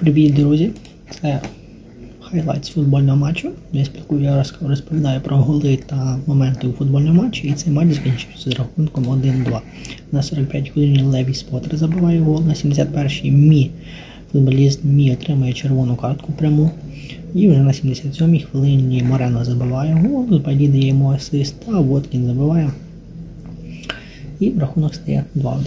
Привіт, друзі! Це highlight з футбольного матчу. Я спілкую, я розповідаю про голи та моменти у футбольному матчі. І цей матч закінчився з рахунком 1-2. На 45 хвилині Леві Спотер забиває гол. На 71-й Мі футболіст Мі отримує червону картку пряму. І вже на 77-й хвилині Морено забиває гол. Балі дає йому асист, а Воткін забиває. І рахунок стає 2-1.